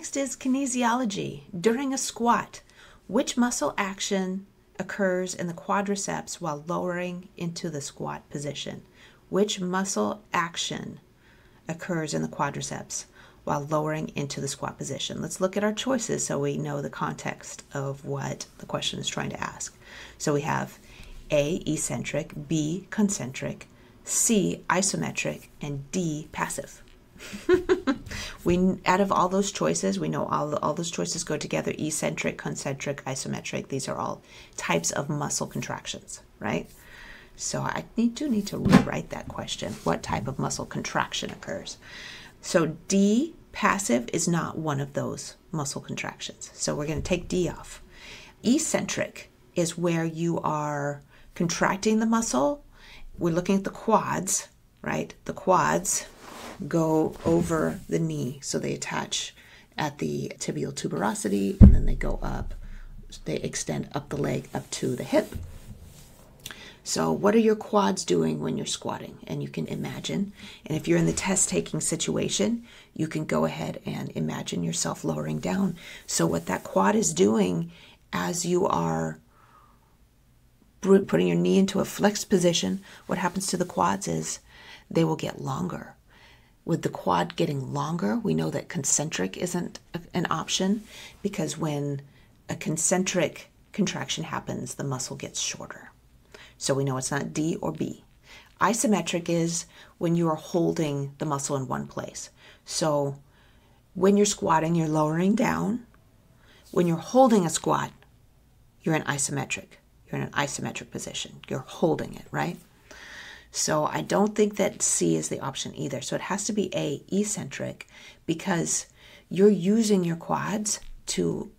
next is kinesiology. During a squat, which muscle action occurs in the quadriceps while lowering into the squat position? Which muscle action occurs in the quadriceps while lowering into the squat position? Let's look at our choices so we know the context of what the question is trying to ask. So we have A, eccentric, B, concentric, C, isometric, and D, passive. we out of all those choices, we know all all those choices go together: eccentric, concentric, isometric. These are all types of muscle contractions, right? So I need, do need to rewrite that question. What type of muscle contraction occurs? So D passive is not one of those muscle contractions. So we're going to take D off. Eccentric is where you are contracting the muscle. We're looking at the quads, right? The quads go over the knee. So they attach at the tibial tuberosity and then they go up, they extend up the leg up to the hip. So, what are your quads doing when you're squatting? And you can imagine. And if you're in the test taking situation, you can go ahead and imagine yourself lowering down. So, what that quad is doing as you are putting your knee into a flexed position, what happens to the quads is they will get longer with the quad getting longer, we know that concentric isn't an option because when a concentric contraction happens, the muscle gets shorter. So we know it's not D or B. Isometric is when you are holding the muscle in one place. So when you're squatting, you're lowering down. When you're holding a squat, you're in isometric. You're in an isometric position. You're holding it, right? So I don't think that C is the option either. So it has to be A, eccentric, because you're using your quads to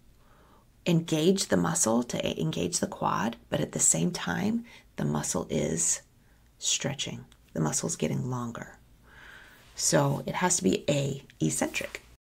engage the muscle, to engage the quad, but at the same time, the muscle is stretching. The muscle's getting longer. So it has to be A, eccentric.